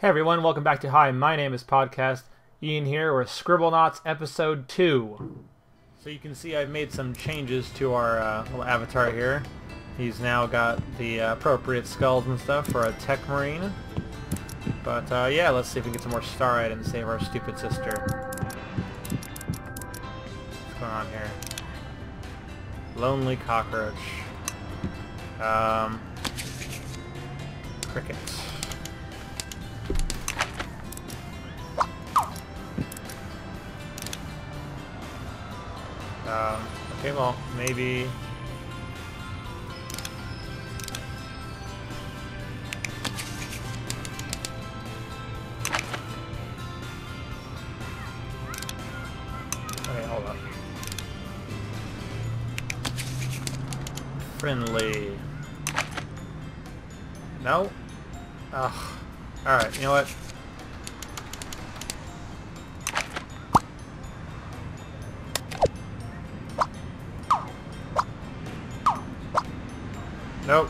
Hey everyone, welcome back to Hi, my name is Podcast. Ian here with Scribblenauts episode 2. So you can see I've made some changes to our uh, little avatar here. He's now got the uh, appropriate skulls and stuff for a tech marine. But uh, yeah, let's see if we can get some more star items and save our stupid sister. What's going on here? Lonely cockroach. Um, cricket. Um, okay, well, maybe... Okay, hold up. Friendly. No? Ugh. Alright, you know what?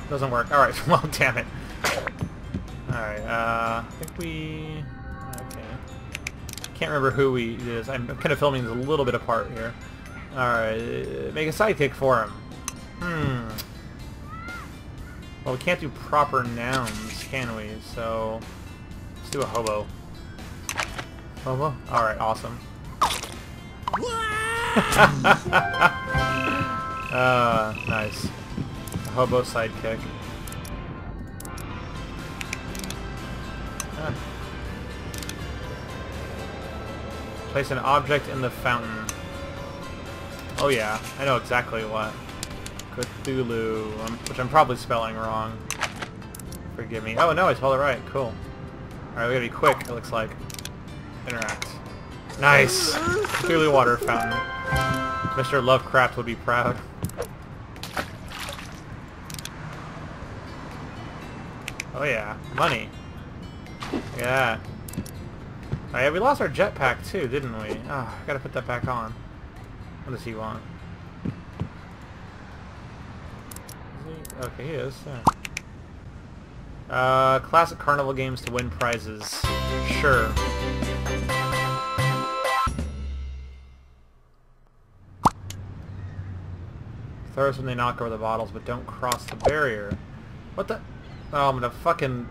Doesn't work. Alright, well, damn it. Alright, uh, I think we... Okay. Can't remember who we is. I'm kind of filming this a little bit apart here. Alright, make a sidekick for him. Hmm. Well, we can't do proper nouns, can we? So, let's do a hobo. Hobo? Alright, awesome. uh, nice. Hobo sidekick. Ah. Place an object in the fountain. Oh yeah, I know exactly what. Cthulhu, um, which I'm probably spelling wrong. Forgive me. Oh no, I spelled it right. Cool. Alright, we gotta be quick, it looks like. Interact. Nice! Cthulhu water fountain. Mr. Lovecraft would be proud. Oh yeah, money. Yeah. Oh yeah, we lost our jetpack too, didn't we? Oh, I gotta put that back on. What does he want? He? Okay, he is. Yeah. Uh, classic carnival games to win prizes. Sure. Throw us when they knock over the bottles, but don't cross the barrier. What the? Oh, I'm gonna fucking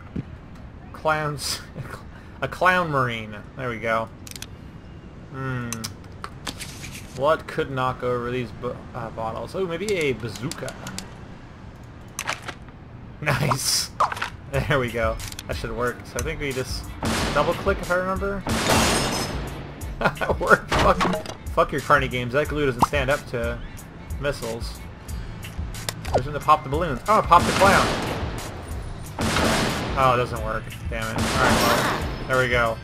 clowns. a clown marine. There we go. Hmm. What could knock over these uh, bottles? Oh, maybe a bazooka. Nice. There we go. That should work. So I think we just double click if I remember. that worked. Fuck, fuck your carny games. That glue doesn't stand up to missiles. I There's going to pop the balloons. Oh, pop the clown. Oh, it doesn't work. Damn it. Alright, well, there we go.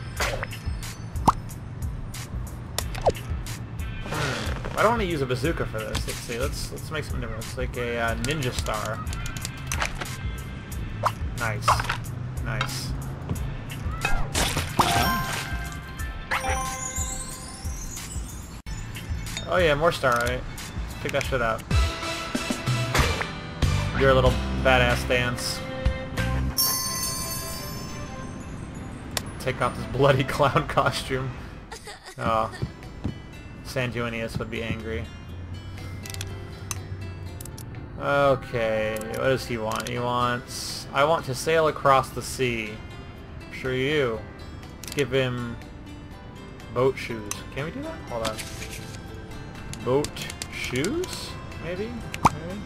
Hmm. I don't want to use a bazooka for this. Let's see. Let's let's make something different. It's like a uh, ninja star. Nice. Nice. Oh yeah, more starlight. Let's pick that shit up. Your little badass dance. Take off this bloody clown costume. Oh. San Sanguinius would be angry. Okay, what does he want? He wants... I want to sail across the sea. Sure you. Give him... Boat shoes. Can we do that? Hold on. Boat shoes? Maybe? Maybe?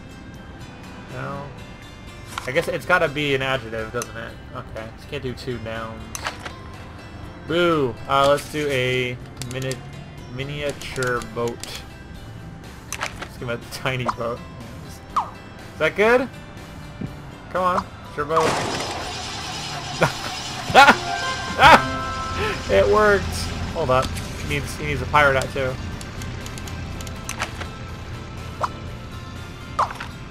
No. I guess it's gotta be an adjective, doesn't it? Okay. Just can't do two nouns. Boo! Uh, let's do a mini miniature boat. Let's give him a tiny boat. Is that good? Come on, Turbo. it worked. Hold up. He needs he needs a pirate hat too.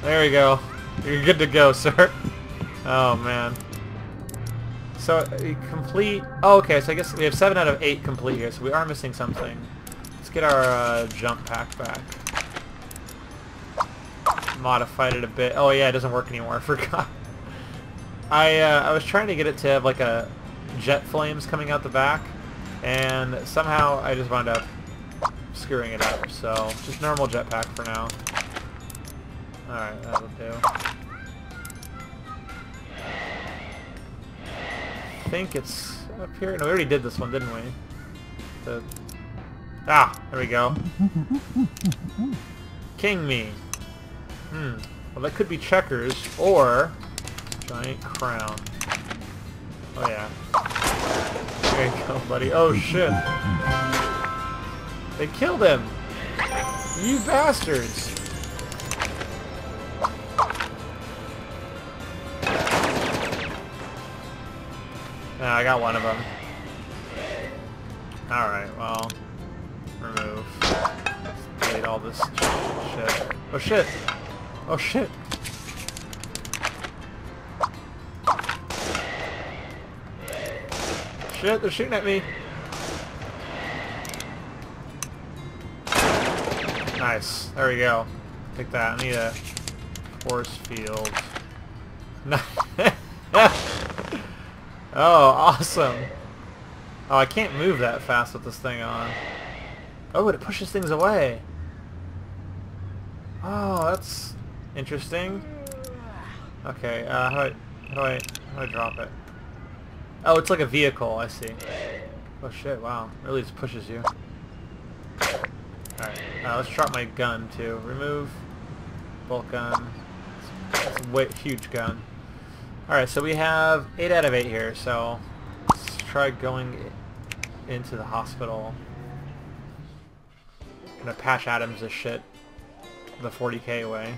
There we go. You're good to go, sir. Oh man. So complete. Oh, okay. So I guess we have seven out of eight complete here. So we are missing something. Let's get our uh, jump pack back modified it a bit. Oh yeah, it doesn't work anymore. I forgot. I uh, I was trying to get it to have like a jet flames coming out the back, and somehow I just wound up screwing it up. So just normal jetpack for now. Alright, that'll do. Think it's up here. No, we already did this one, didn't we? The... Ah, there we go. King me. Hmm. Well, that could be checkers, or giant crown. Oh yeah. There you go, buddy. Oh shit. They killed him! You bastards! I got one of them. Alright, well... Remove. Delete all this shit. Oh shit! Oh shit! Shit, they're shooting at me! Nice. There we go. Take that. I need a force field. oh, awesome. Oh, I can't move that fast with this thing on. Oh, but it pushes things away. Oh, that's interesting. Okay, uh, how do I, how do I, how do I drop it? Oh, it's like a vehicle, I see. Oh shit, wow. It really just pushes you. Alright, uh, let's drop my gun too. Remove bolt gun. That's a huge gun. Alright, so we have 8 out of 8 here, so let's try going into the hospital. Gonna Patch Adams this shit the 40k way.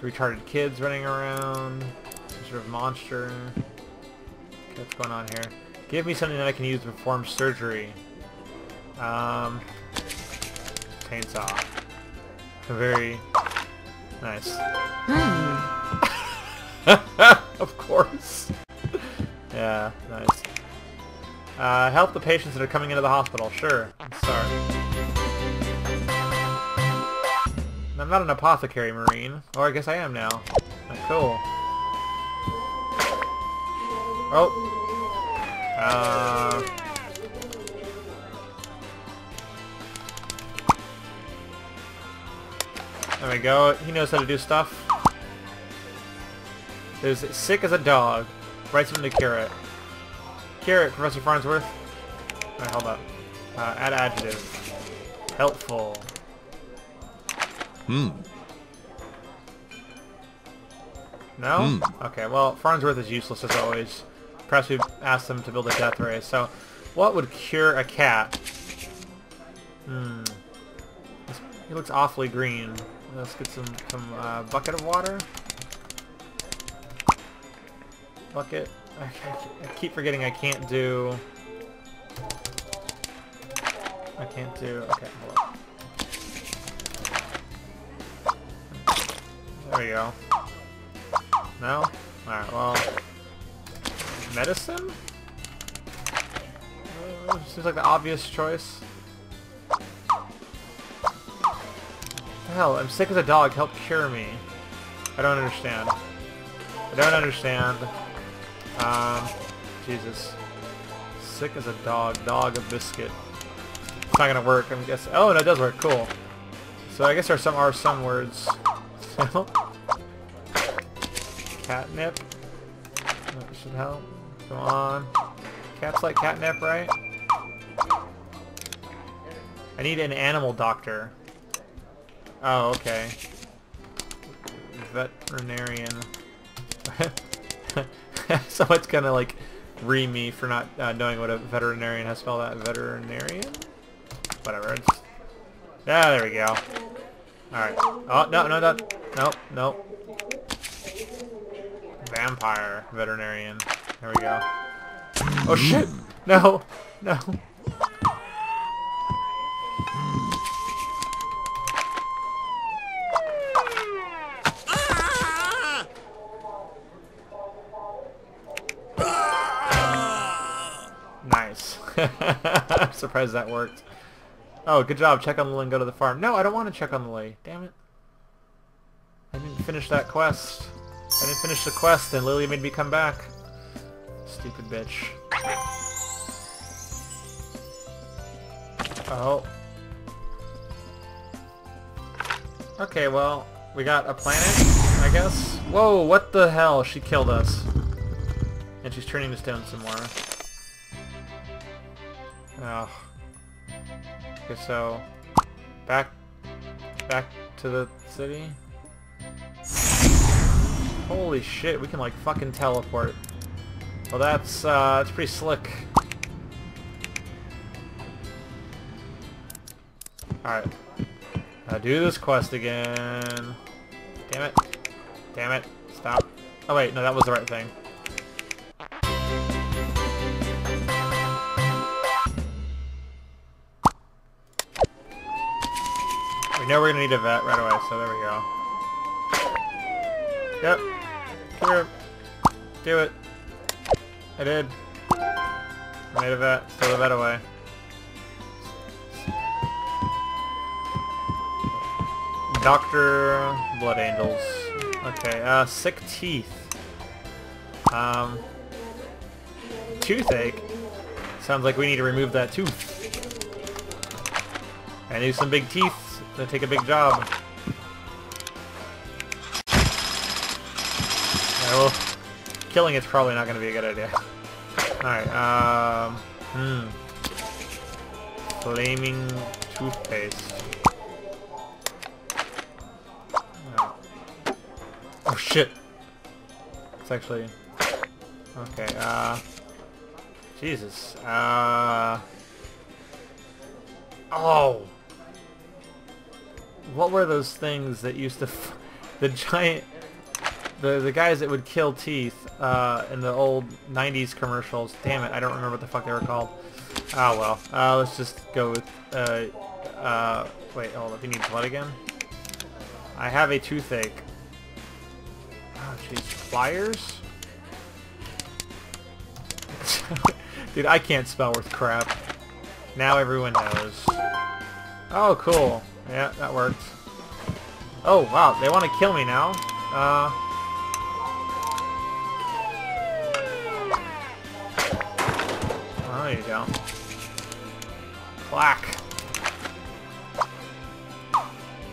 So retarded kids running around, some sort of monster. Okay, what's going on here? Give me something that I can use to perform surgery. Um, chainsaw. Very nice. of course. yeah, nice. Uh, help the patients that are coming into the hospital. Sure. Sorry. I'm not an apothecary marine. Or I guess I am now. Oh, cool. Oh. Uh... There we go. He knows how to do stuff. Is sick as a dog. Write something to cure it. Cure it, Professor Farnsworth. Alright, hold up. Uh, add adjective. Helpful. Hmm. No? Hmm. Okay, well, Farnsworth is useless as always. Perhaps we asked them to build a death ray. So, what would cure a cat? Hmm. He looks awfully green. Let's get some, some uh, bucket of water. Bucket. I, I, keep forgetting I can't do... I can't do... Okay, hold on. There we go. No? Alright, well... Medicine? Uh, seems like the obvious choice. hell? I'm sick as a dog. Help cure me. I don't understand. I don't understand. Jesus. Sick as a dog. Dog a biscuit. It's not gonna work. I'm guessing. Oh, no, it does work. Cool. So I guess there some are some words. catnip. That should help. Come on. Cats like catnip, right? I need an animal doctor. Oh, okay. Veterinarian. Someone's gonna like re me for not uh, knowing what a veterinarian has spelled out. Veterinarian? Whatever. It's... Yeah, there we go. Alright. Oh, no, no, no. No, nope. Vampire veterinarian. There we go. Oh shit! No! No! Surprised that worked. Oh, good job. Check on Lily and go to the farm. No, I don't want to check on Lily. Damn it. I didn't finish that quest. I didn't finish the quest and Lily made me come back. Stupid bitch. Oh. Okay, well, we got a planet, I guess. Whoa, what the hell? She killed us. And she's turning to stone some more. Oh. Okay, so... Back... Back to the city? Holy shit, we can like fucking teleport. Well that's, uh, that's pretty slick. Alright. Now do this quest again. Damn it. Damn it. Stop. Oh wait, no, that was the right thing. Know we're gonna need a vet right away, so there we go. Yep. Come here. Do it. I did. I made a vet. Throw the vet away. Doctor Blood Angels. Okay, uh, sick teeth. Um, toothache. Sounds like we need to remove that tooth. I need some big teeth to take a big job. Yeah, well, killing it's probably not to be a good idea. Alright, um, hmm. Flaming toothpaste. Oh shit! It's actually... Okay, uh... Jesus, uh... Oh! What were those things that used to... the giant... The, the guys that would kill teeth uh, in the old 90s commercials. Damn it, I don't remember what the fuck they were called. Oh well. Uh, let's just go with... Uh, uh, wait, hold up. You need blood again? I have a toothache. Oh, jeez. Flyers? Dude, I can't spell worth crap. Now everyone knows. Oh, cool. Yeah, that worked. Oh, wow. They want to kill me now. Uh... Oh, there you go. Black.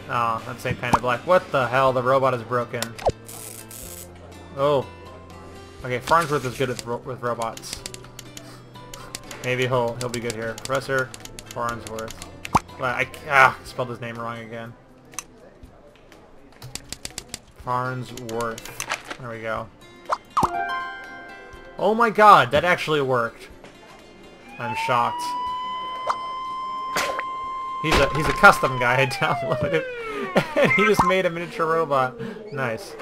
Oh, that same kind of black. What the hell? The robot is broken. Oh. Okay, Farnsworth is good ro with robots. Maybe he'll he'll be good here. Professor Farnsworth. Well, I ah, spelled his name wrong again. Farnsworth. There we go. Oh my god, that actually worked. I'm shocked. He's a he's a custom guy I downloaded, and he just made a miniature robot. Nice.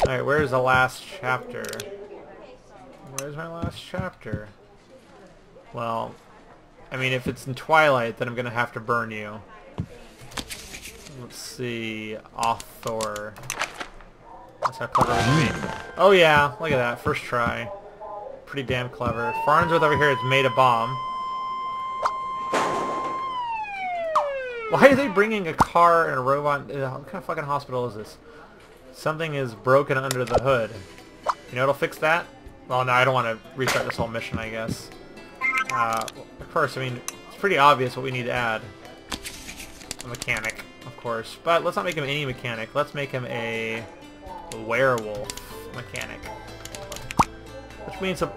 Alright, where's the last chapter? Where's my last chapter? Well, I mean, if it's in Twilight, then I'm gonna have to burn you. Let's see, author. That's how clever it is. Oh yeah, look at that, first try. Pretty damn clever. Farnsworth over here has made a bomb. Why are they bringing a car and a robot? Uh, what kind of fucking hospital is this? Something is broken under the hood. You know what'll fix that? Well, no, I don't want to restart this whole mission, I guess. Uh, of course, I mean, it's pretty obvious what we need to add. A mechanic, of course. But let's not make him any mechanic. Let's make him a werewolf mechanic. Which means a,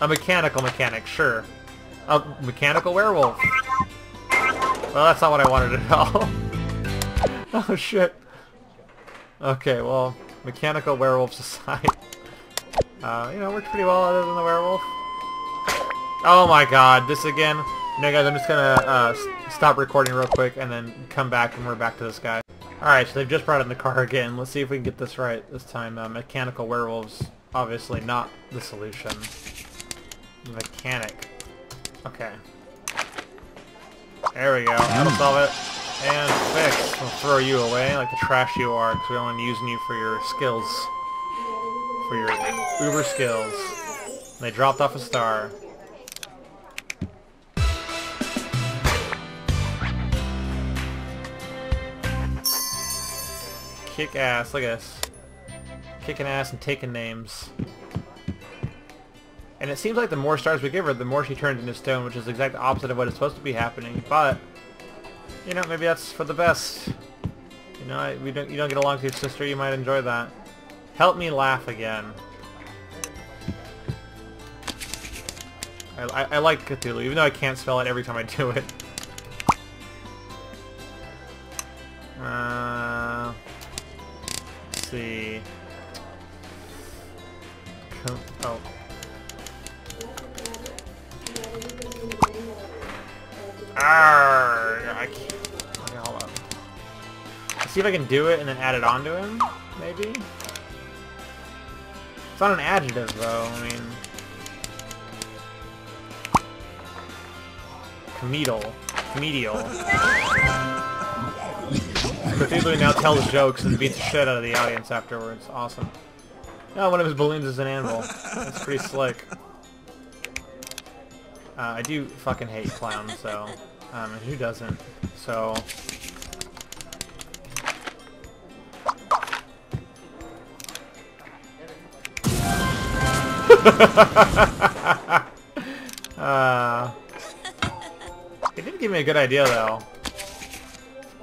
a mechanical mechanic, sure. A mechanical werewolf. Well, that's not what I wanted at all. oh, shit. Okay, well, mechanical werewolves aside. Uh, you know, works pretty well other than the werewolf. Oh my god, this again. No guys, I'm just gonna uh, stop recording real quick and then come back and we're back to this guy. Alright, so they've just brought in the car again. Let's see if we can get this right this time. Uh, mechanical werewolves, obviously not the solution. Mechanic. Okay. There we go. That'll solve it. And fix. We'll throw you away like the trash you are, because we're only using you for your skills. For your uber skills. And they dropped off a star. Kick ass, look at this. Kicking ass and taking names. And it seems like the more stars we give her, the more she turns into stone, which is the exact opposite of what is supposed to be happening. But, you know, maybe that's for the best. You know, I, we don't, you don't get along with your sister, you might enjoy that. Help me laugh again. I, I, I like Cthulhu, even though I can't spell it every time I do it. Uh, see. Oh. Arrgh, I can't. Okay, hold on. Let's see if I can do it and then add it onto him, maybe? It's not an adjective, though. I mean... Comedal. Comedial. Cthulhu now tells jokes and beats the shit out of the audience afterwards. Awesome. Oh, one of his balloons is an anvil. That's pretty slick. Uh, I do fucking hate clowns, so... Um, who doesn't? So... uh, it did give me a good idea, though.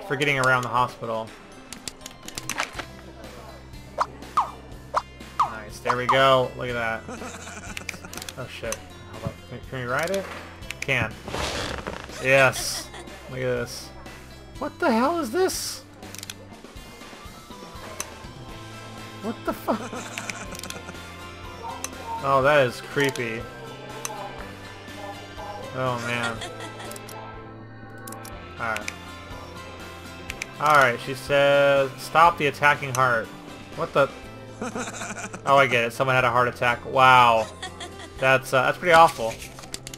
For getting around the hospital. Nice, there we go. Look at that. Oh shit. Can we ride it? Can. Yes. Look at this. What the hell is this? What the fuck? Oh, that is creepy. Oh, man. Alright. Alright, she says, stop the attacking heart. What the... Oh, I get it. Someone had a heart attack. Wow. That's, uh, that's pretty awful.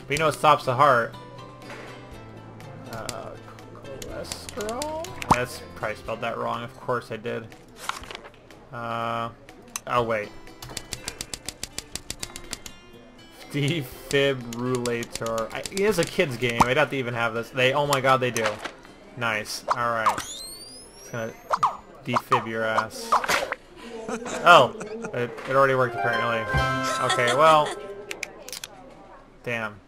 But you know what stops the heart? Uh, cholesterol? That's probably spelled that wrong. Of course I did. Uh, oh, wait. Defibrillator. I, it is a kid's game. I'd have to even have this. They, oh my god, they do. Nice. Alright. Gonna defib your ass. Oh! It, it already worked apparently. Okay, well... Damn.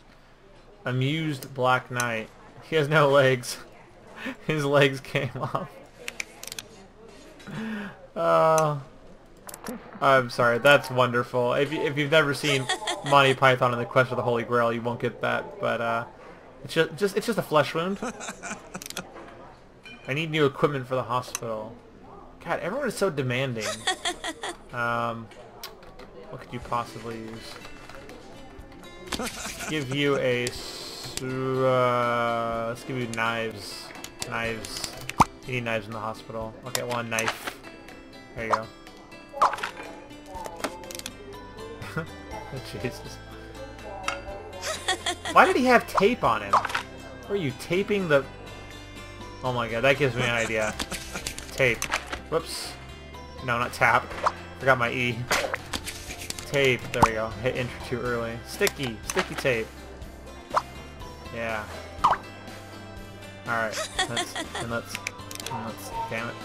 Amused Black Knight. He has no legs. His legs came off. Uh... I'm sorry, that's wonderful. If, you, if you've never seen Monty Python and the Quest for the Holy Grail, you won't get that. But uh, it's just, just it's just a flesh wound. I need new equipment for the hospital. God, everyone is so demanding. Um, what could you possibly use? give you a. Uh, let's give you knives. Knives. You need knives in the hospital. Okay, one knife. There you go. Jesus. Why did he have tape on him? Are you taping the... Oh my god, that gives me an idea. Tape. Whoops. No, not tap. Forgot my E. Tape. There we go. Hit enter too early. Sticky. Sticky tape. Yeah. Alright. Let's, and let's... And let's... Damn it.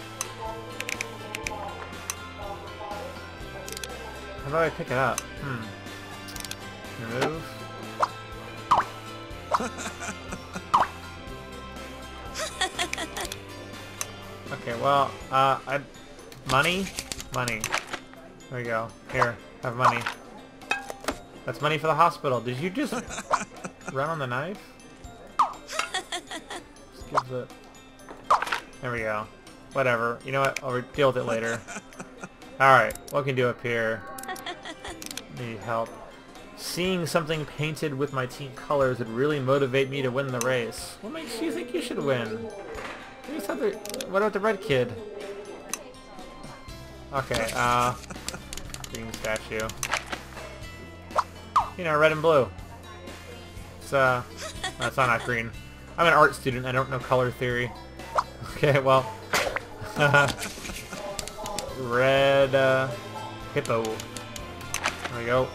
How do I pick it up? Hmm. Remove. okay, well, uh, I... Money? Money. There we go. Here, have money. That's money for the hospital. Did you just run on the knife? Just gives it... There we go. Whatever. You know what? I'll deal with it later. Alright, what can do up here? Need help. Seeing something painted with my team colors would really motivate me to win the race. What makes you think you should win? What about the red kid? Okay, uh... Green statue. You know, red and blue. It's, uh... No, it's not green. I'm an art student, I don't know color theory. Okay, well... red, uh... Hippo. There we go.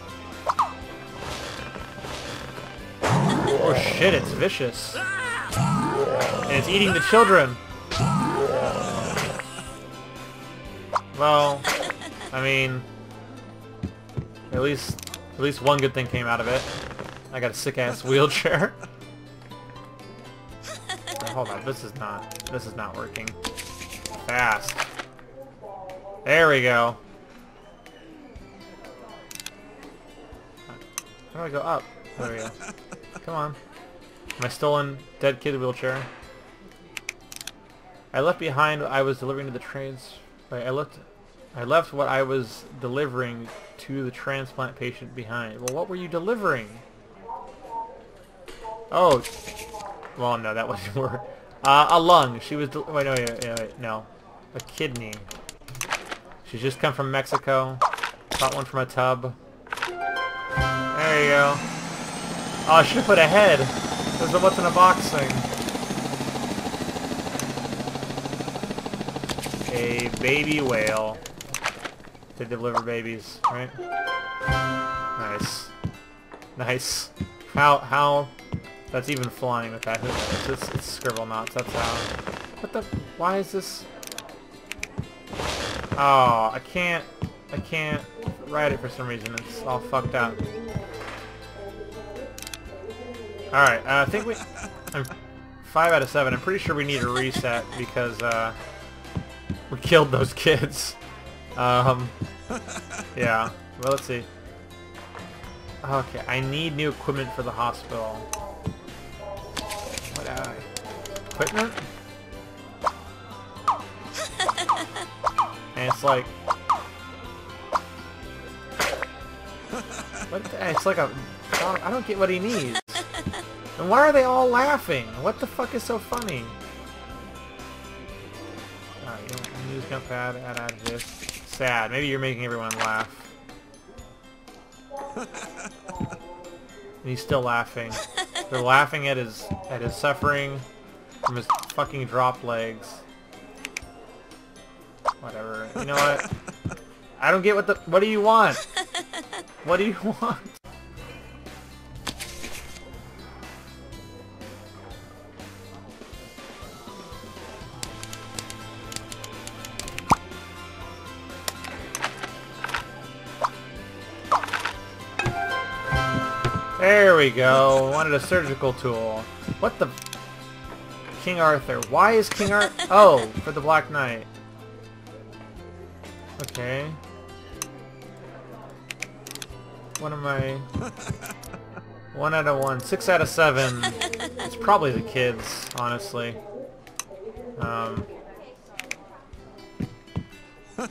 Oh shit, it's vicious. And it's eating the children. Well, I mean, at least At least one good thing came out of it. I got a sick-ass wheelchair. hold on, this is not... This is not working. Fast. There we go. How do I go up? There we go. Come on. My stolen dead kid wheelchair. I left behind I was delivering to the trains. I left I left what I was delivering to the transplant patient behind. Well, what were you delivering? Oh. Well, no, that wasn't where. Uh, a lung. She was. Wait, no, wait, wait, wait, no. A kidney. She's just come from Mexico. Got one from a tub. There you go. Oh, I should have put a head. There's a what's in a box thing. A baby whale. They deliver babies, right? Nice. Nice. How, how, that's even flying with that. It's, it's Scribblenauts, that's how. What the, why is this? Oh, I can't, I can't write it for some reason. It's all fucked up. Alright, uh, I think we... I'm 5 out of 7. I'm pretty sure we need a reset because uh, we killed those kids. Um, yeah. Well, let's see. Okay, I need new equipment for the hospital. What uh, equipment? and it's like... What the, it's like a... I don't get what he needs. And why are they all laughing? What the fuck is so funny? Alright, you use pad, add add this. Sad. Maybe you're making everyone laugh. and he's still laughing. They're laughing at his at his suffering from his fucking drop legs. Whatever. You know what? I don't get what the what do you want? What do you want? We go. Wanted a surgical tool. What the... King Arthur. Why is King Arthur... Oh, for the Black Knight. Okay. What am I... One out of one. Six out of seven. It's probably the kids, honestly. Um...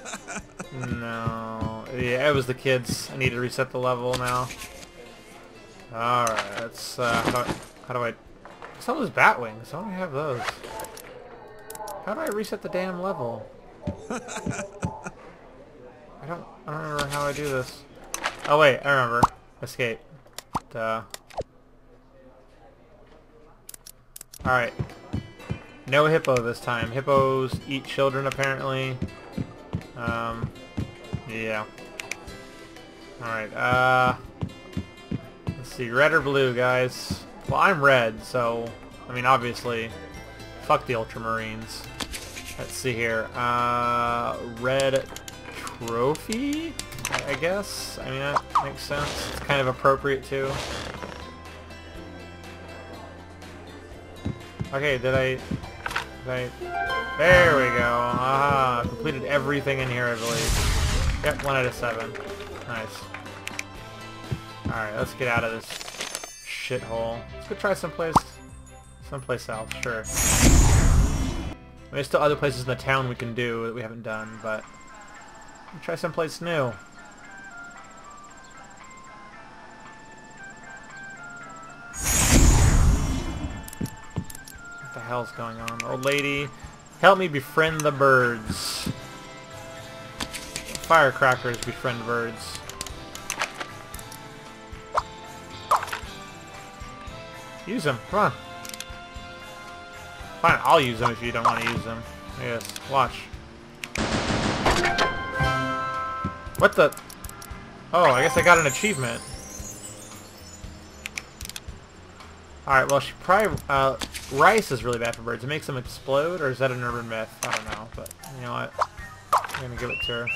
No. Yeah, it was the kids. I need to reset the level now. Alright, let's, uh, how, how do I... Some of those bat wings, I have those? How do I reset the damn level? I don't, I don't remember how I do this. Oh wait, I remember. Escape. Duh. Alright. No hippo this time. Hippos eat children apparently. Um, yeah. Alright, uh see, red or blue, guys? Well, I'm red, so, I mean, obviously, fuck the Ultramarines. Let's see here. Uh, red trophy, I guess? I mean, that makes sense. It's kind of appropriate, too. Okay, did I... I... There we go. Aha, completed everything in here, I believe. Yep, one out of seven. Nice. Alright, let's get out of this shithole. Let's go try someplace someplace else, sure. There's still other places in the town we can do that we haven't done, but let's try someplace new. What the hell's going on? Old lady, help me befriend the birds. Firecrackers befriend birds. Use them. Come on. Fine, I'll use them if you don't want to use them. Yes, watch. What the? Oh, I guess I got an achievement. Alright, well, she probably... Uh, rice is really bad for birds. It makes them explode, or is that an urban myth? I don't know, but you know what? I'm gonna give it to her.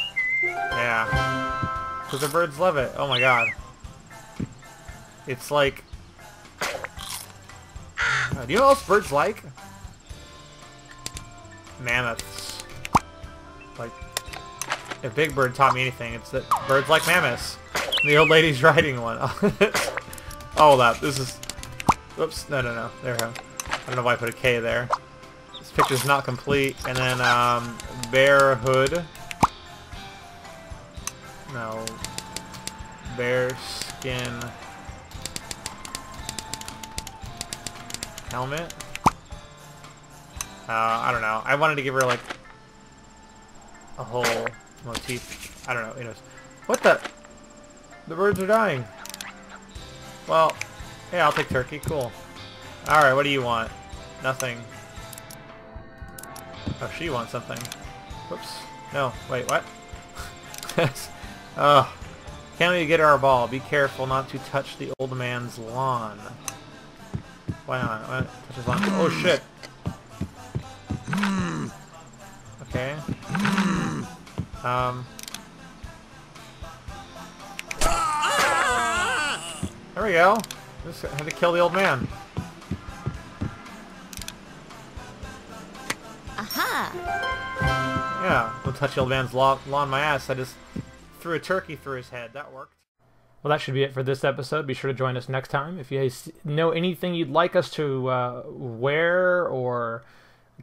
Yeah. Because the birds love it. Oh my god. It's like... Do you know what else birds like? Mammoths. Like, if Big Bird taught me anything, it's that birds like mammoths. The old lady's riding one. oh, that. This is... Oops. No, no, no. There we go. I don't know why I put a K there. This picture's not complete. And then, um, bear hood. No. Bear skin... Helmet? Uh, I don't know. I wanted to give her, like, a whole motif. I don't know. Anyways. What the? The birds are dying. Well, yeah, I'll take turkey. Cool. Alright, what do you want? Nothing. Oh, she wants something. Whoops. No, wait, what? oh. Can't we get our ball? Be careful not to touch the old man's lawn. Why not? What? Touch his lawn. Oh, shit. Okay. Um. There we go. Just had to kill the old man. Aha! Yeah, don't touch the old man's lawn, lawn my ass. I just threw a turkey through his head. That worked. Well, that should be it for this episode. Be sure to join us next time. If you know anything you'd like us to uh, wear or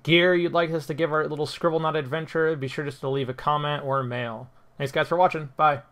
gear you'd like us to give our little Scribblenauts adventure, be sure just to leave a comment or a mail. Thanks, guys, for watching. Bye.